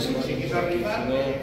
Pues, si quiso arribar.